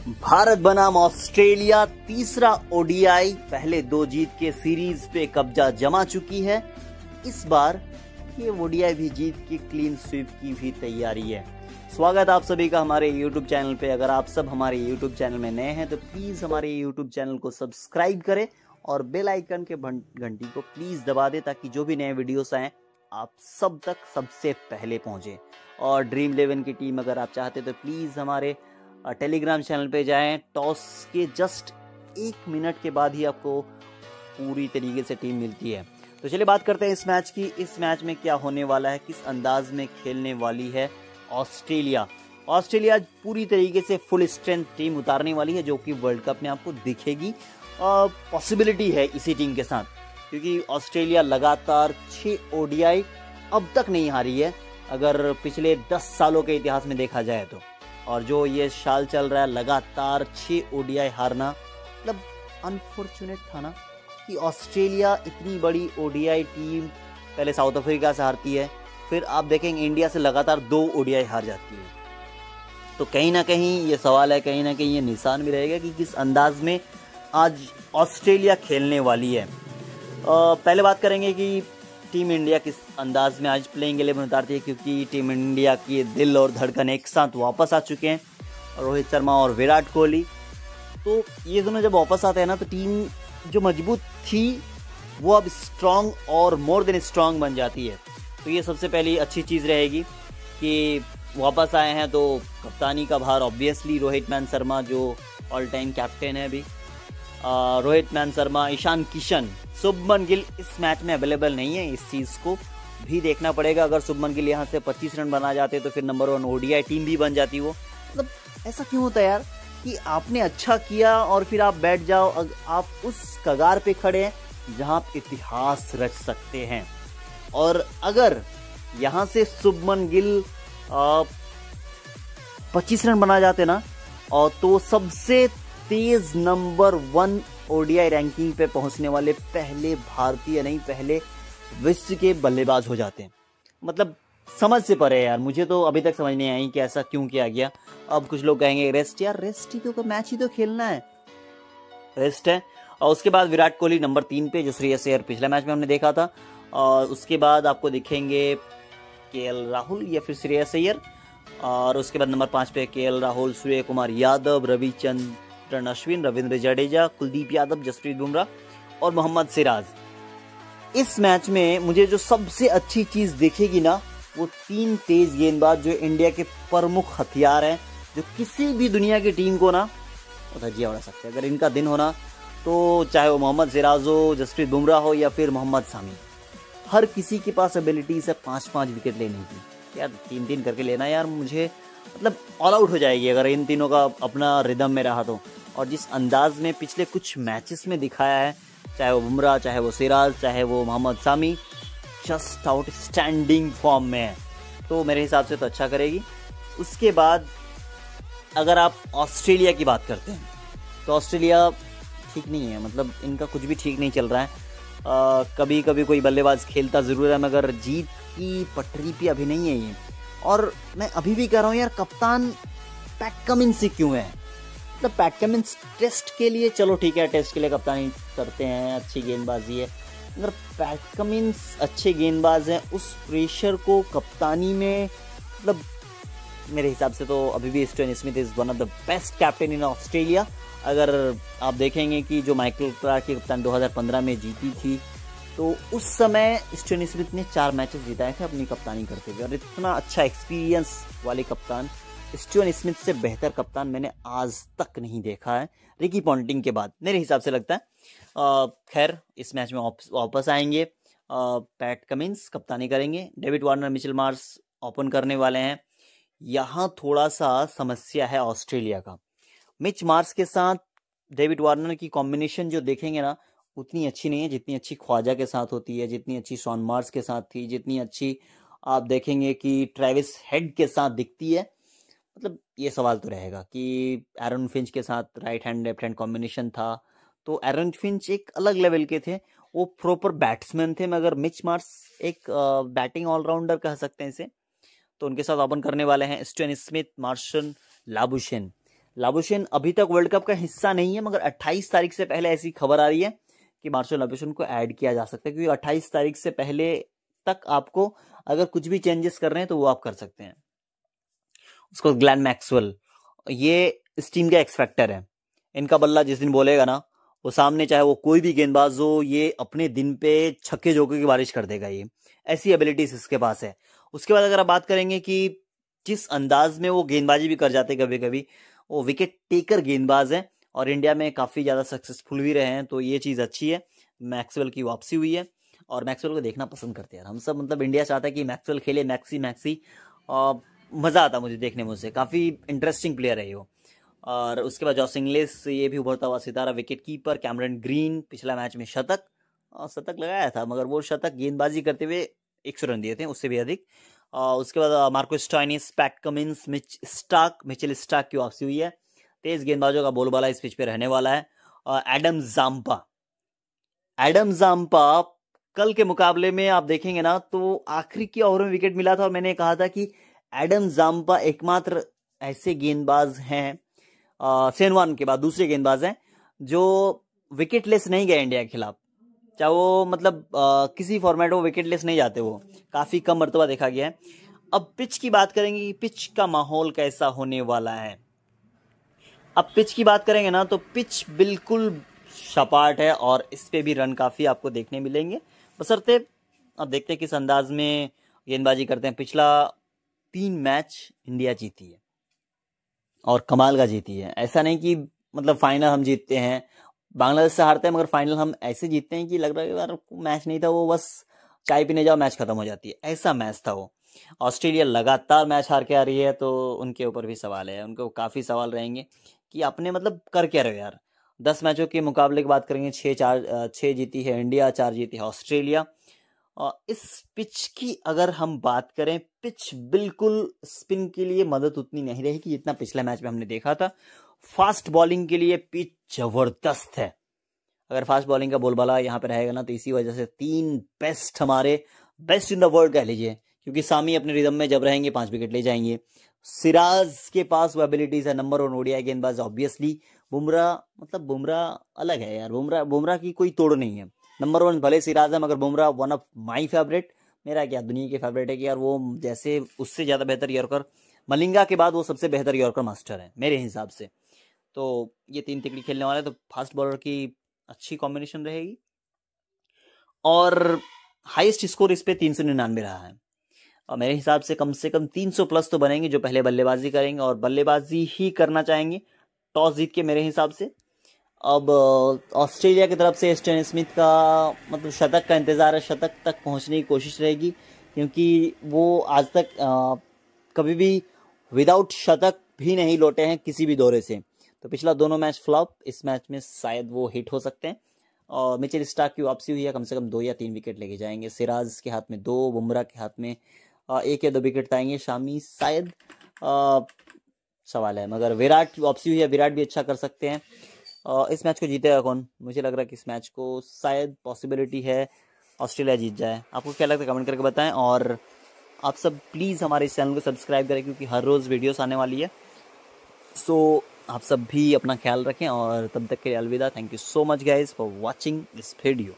भारत बनाम ऑस्ट्रेलिया तीसरा ओडीआई, पहले दो जीत के सीरीज़ पे कब्जा जमा चुकी है। इस बार ये ओडीआई भी जीत के क्लीन स्वीप की भी तैयारी है। स्वागत आप सभी का हमारे YouTube चैनल पे। अगर आप सब हमारे YouTube चैनल में नए हैं तो प्लीज़ हमारे YouTube चैनल को सब्सक्राइब करें और बेल आइकन के घंटी को प्लीज़ दबा दें ताकि जो भी नए वीडियोस आए, आप सब तक सबसे पहले पहुँचे। और ड्रीम इलेवन की टीम अगर आप चाहते तो प्लीज़ हमारे टेलीग्राम चैनल पे जाएँ टॉस के जस्ट एक मिनट के बाद ही आपको पूरी तरीके से टीम मिलती है। तो चलिए बात करते हैं इस मैच की। इस मैच में क्या होने वाला है? किस अंदाज में खेलने वाली है ऑस्ट्रेलिया? ऑस्ट्रेलिया पूरी तरीके से फुल स्ट्रेंथ टीम उतारने वाली है, जो कि वर्ल्ड कप में आपको दिखेगी। पॉसिबिलिटी है इसी टीम के साथ, क्योंकि ऑस्ट्रेलिया लगातार छः ओडीआई अब तक नहीं हारी है। अगर पिछले दस सालों के इतिहास में देखा जाए तो। और जो ये साल चल रहा है लगातार छः ओडीआई हारना। मतलब अनफॉर्चुनेट था ना कि ऑस्ट्रेलिया इतनी बड़ी ओडीआई टीम पहले साउथ अफ्रीका से हारती है फिर आप देखेंगे इंडिया से लगातार दो ओडीआई हार जाती है। तो कहीं ना कहीं ये सवाल है कहीं ना कहीं ये निशान भी रहेगा कि किस अंदाज में आज ऑस्ट्रेलिया खेलने वाली है। आ, पहले बात करेंगे कि टीम इंडिया किस अंदाज में आज प्लेइंग एलेवन उतारती है, क्योंकि टीम इंडिया की दिल और धड़कन एक साथ वापस आ चुके हैं, रोहित शर्मा और विराट कोहली। तो ये दोनों जब वापस आते हैं ना तो टीम जो मज़बूत थी, वो अब स्ट्रांग और मोर देन स्ट्रांग बन जाती है। तो ये सबसे पहली अच्छी चीज़ रहेगी कि वापस आए हैं तो कप्तानी का भार ऑब्वियसली रोहित, मैन शर्मा जो ऑल टाइम कैप्टन है अभी। रोहित मैन शर्मा, ईशान किशन, शुभमन गिल इस मैच में अवेलेबल नहीं है, इस चीज़ को भी देखना पड़ेगा। अगर शुभमन गिल यहाँ से 25 रन बना जाते तो फिर नंबर वन ओडीआई टीम भी बन जाती वो। मतलब ऐसा क्यों होता है यार कि आपने अच्छा किया और फिर आप बैठ जाओ आप उस कगार पे खड़े हैं जहाँ आप इतिहास रच सकते हैं। और अगर यहाँ से शुभमन गिल पच्चीस रन बना जाते ना, और तो सबसे तेज नंबर वन ओडीआई रैंकिंग पे पहुँचने वाले पहले भारतीय नहीं, पहले विश्व के बल्लेबाज हो जाते हैं। मतलब समझ से परे यार, मुझे तो अभी तक समझ नहीं आई कि ऐसा क्यों किया गया। अब कुछ लोग कहेंगे, रेस्ट यार, रेस्ट ही तो मैच ही तो खेलना है। रेस्ट है। और उसके बाद विराट कोहली नंबर तीन पे, जो श्रेयस अय्यर पिछले मैच में हमने देखा था। और उसके बाद आपको दिखेंगे के राहुल या फिर श्रेयस अय्यर और उसके बाद नंबर पाँच पे के राहुल, सूर्य कुमार यादव रविचंद्रन अश्विन, रविंद्र जडेजा, कुलदीप यादव, जसप्रीत बुमराह और मोहम्मद सिराज। इस मैच में मुझे जो सबसे अच्छी चीज़ दिखेगी ना, वो तीन तेज गेंदबाज जो इंडिया के प्रमुख हथियार हैं, जो किसी भी दुनिया की टीम को ना धजिया उड़ा सकते हैं। अगर इनका दिन होना तो चाहे वो मोहम्मद सिराज हो, जसप्रीत बुमराह हो या फिर मोहम्मद सामी, हर किसी के पास एबिलिटीज है पाँच पाँच विकेट लेने की। यार तीन तीन करके लेना यार, मुझे मतलब ऑल आउट हो जाएगी अगर इन तीनों का अपना रिदम में रहा तो। और जिस अंदाज में पिछले कुछ मैचेस में दिखाया है चाहे वो बुमराह चाहे वो सिराज चाहे वो Mohammed Shami just outstanding form में है। तो मेरे हिसाब से तो अच्छा करेगी। उसके बाद अगर आप ऑस्ट्रेलिया की बात करते हैं तो ऑस्ट्रेलिया ठीक नहीं है मतलब इनका कुछ भी ठीक नहीं चल रहा है। आ, कभी कभी कोई बल्लेबाज खेलता ज़रूर है मगर जीत की पटरी पे अभी नहीं है ये। और मैं अभी भी कह रहा हूँ यार कप्तान पैक कमिंस से क्यों है? मतलब पैट कमिंस टेस्ट के लिए, चलो ठीक है टेस्ट के लिए कप्तानी करते हैं, अच्छी गेंदबाजी है। अगर पैट कमिंस अच्छे गेंदबाज हैं, उस प्रेशर को कप्तानी में मतलब मेरे हिसाब से तो अभी भी Steven Smith is one of the best captain in Australia अगर आप देखेंगे कि जो माइकल क्लार्क की कप्तान 2015 में जीती थी तो उस समय स्टोन स्मिथ ने चार मैचेस जिताए थे अपनी कप्तानी करते हुए। और इतना अच्छा एक्सपीरियंस वाले कप्तान स्टोन स्मिथ से बेहतर कप्तान मैंने आज तक नहीं देखा है। रिकी पॉन्टिंग के बाद, मेरे हिसाब से लगता है। खैर, इस मैच में वापस आएँगे। पैट कमिंस कप्तानी करेंगे। David Warner, Mitchell Marsh open करने वाले हैं। यहाँ थोड़ा सा समस्या है ऑस्ट्रेलिया का। मिच मार्स के साथ डेविड वार्नर की कॉम्बिनेशन जो देखेंगे ना, उतनी अच्छी नहीं है, जितनी अच्छी ख्वाजा के साथ होती है, जितनी अच्छी सॉन मार्स के साथ थी, जितनी अच्छी आप देखेंगे कि ट्रेविस हेड के साथ दिखती है। मतलब ये सवाल तो रहेगा कि एरन फिंच के साथ right hand left hand combination था। तो एरन फिंच एक अलग लेवल के थे। वो प्रॉपर बैट्समैन थे, मगर मिच मार्स एक बैटिंग ऑलराउंडर कह सकते हैं इसे। तो उनके साथ ओपन करने वाले हैं Steven Smith Marnus Labuschagne Labuschagne अभी तक वर्ल्ड कप का हिस्सा नहीं है, मगर 28 तारीख से पहले ऐसी खबर आ रही है कि मार्शल लाबुशेन को ऐड किया जा सकता है, क्योंकि 28 तारीख से पहले तक आपको अगर कुछ भी चेंजेस कर रहे हैं तो वो आप कर सकते हैं। उसको ग्लैन मैक्सवेल ये इस टीम का एक्सपेक्टर है। इनका बल्ला जिस दिन बोलेगा ना, वो सामने चाहे वो कोई भी गेंदबाज हो, ये अपने दिन पे छक्के जोके की बारिश कर देगा ये। ऐसी एबिलिटीज इसके पास है। उसके बाद अगर आप बात करेंगे कि जिस अंदाज में वो गेंदबाजी भी कर जाते कभी कभी वो विकेट टेकर गेंदबाज है और इंडिया में काफ़ी ज़्यादा सक्सेसफुल भी रहे हैं तो ये चीज़ अच्छी है। मैक्सवेल की वापसी हुई है और मैक्सवेल को देखना पसंद करते हैं हम सब मतलब इंडिया चाहता है कि मैक्सवेल खेले मैक्सी मैक्सी और मज़ा आता मुझे देखने में उसे। काफ़ी इंटरेस्टिंग प्लेयर है वो। और उसके बाद जॉस इंग्लिस ये भी उभरता हुआ सितारा विकेट कीपर कैमरन ग्रीन पिछला मैच में शतक। और शतक लगाया था, मगर वो शतक गेंदबाजी करते हुए एक सौ रन दिए थे, उससे भी अधिक। और उसके बाद Marcus Stoinis, Pat Cummins, Mitch Starc Mitchell Starc की वापसी हुई है। तेज गेंदबाजों का बोलबाला इस पिच पे रहने वाला है। और एडम जाम्पा। एडम जाम्पा, कल के मुकाबले में आप देखेंगे ना तो आखिरी की ओवर में विकेट मिला था और मैंने कहा था कि एडम जाम्पा एकमात्र ऐसे गेंदबाज हैं सेनवान के बाद दूसरे गेंदबाज हैं जो विकेटलेस नहीं गए इंडिया के खिलाफ। चाहे वो मतलब आ, किसी फॉर्मेट में विकेट लेस नहीं जाते वो। काफ़ी कम मरतबा देखा गया है। अब पिच की बात करेंगे कि पिच का माहौल कैसा होने वाला है। अब पिच की बात करेंगे ना तो पिच बिल्कुल सपाट है और इस पे भी रन काफ़ी आपको देखने मिलेंगे। बसरते अब देखते हैं किस अंदाज में गेंदबाजी करते हैं। पिछला तीन मैच इंडिया जीती है और कमाल का जीती है। ऐसा नहीं कि मतलब फाइनल हम जीतते हैं, बांग्लादेश से हारते हैं, मगर फाइनल हम ऐसे जीतते हैं कि लग रहा है यार मैच नहीं था, वो बस चाय पीने जाओ मैच खत्म हो जाती है। ऐसा मैच था वो। ऑस्ट्रेलिया लगातार मैच हार के आ रही है तो उनके ऊपर भी सवाल है। उनको काफ़ी सवाल रहेंगे कि अपने मतलब कर क्या रहे यार? दस मैचों के मुकाबले की बात करेंगे छः चार छः जीती है इंडिया, चार जीती है ऑस्ट्रेलिया। इस पिच की अगर हम बात करें, पिच बिल्कुल स्पिन के लिए मदद उतनी नहीं रहेगी जितना पिछले मैच में हमने देखा था। फास्ट बॉलिंग के लिए पिच ज़बरदस्त है। अगर फास्ट बॉलिंग का बोलबाला यहाँ पे रहेगा ना तो इसी वजह से तीन बेस्ट हमारे बेस्ट इन द वर्ल्ड कह लीजिए, क्योंकि सामी अपने रिदम में जब रहेंगे, पाँच विकेट ले जाएँगे। सिराज के पास वो एबिलिटीज है नंबर वन ओडिया गेंदबाज ऑब्वियसली बुमराह मतलब बुमराह अलग है यार, बुमराह बुमराह की कोई तोड़ नहीं है। नंबर वन भले सिराज है मगर Bumrah one of my favourite मेरा क्या, दुनिया के फेवरेट है कि यार वो जैसे उससे ज़्यादा बेहतर यॉर्कर, मलिंगा के बाद वो सबसे बेहतर यॉर्कर मास्टर है, मेरे हिसाब से। तो ये तीन तिकड़ी खेलने वाले तो फास्ट बॉलर की अच्छी कॉम्बिनेशन रहेगी। और हाईएस्ट स्कोर इस पर तीन सौ निन्यानवे रहा है। और मेरे हिसाब से कम से कम तीन सौ प्लस तो बनेंगे जो पहले बल्लेबाजी करेंगे, और बल्लेबाजी ही करना चाहेंगे टॉस जीत के मेरे हिसाब से। अब ऑस्ट्रेलिया की तरफ़ से स्टेन स्मिथ का मतलब शतक का इंतज़ार है शतक तक पहुँचने की कोशिश रहेगी क्योंकि वो आज तक आ, कभी भी विदाउट शतक भी नहीं लौटे हैं किसी भी दौरे से। तो पिछला दोनों मैच फ्लॉप इस मैच में शायद वो हिट हो सकते हैं। और मिचेल स्टार्क की वापसी हुई है कम से कम दो या तीन विकेट लेके जाएँगे। सिराज के हाथ में दो बुमराह के हाथ में एक या दो विकेट आएँगे शामी शायद सवाल है मगर विराट वापसी हुई है विराट भी अच्छा कर सकते हैं। इस मैच को जीतेगा कौन? मुझे लग रहा है कि इस मैच को शायद पॉसिबिलिटी है ऑस्ट्रेलिया जीत जाए। आपको क्या लगता है? कमेंट करके बताएँ और आप सब प्लीज़ हमारे इस चैनल को सब्सक्राइब करें क्योंकि हर रोज़ वीडियोस आने वाली है। सो so, आप सब भी अपना ख्याल रखें और तब तक के लिए अलविदा। Thank you so much guys for watching this video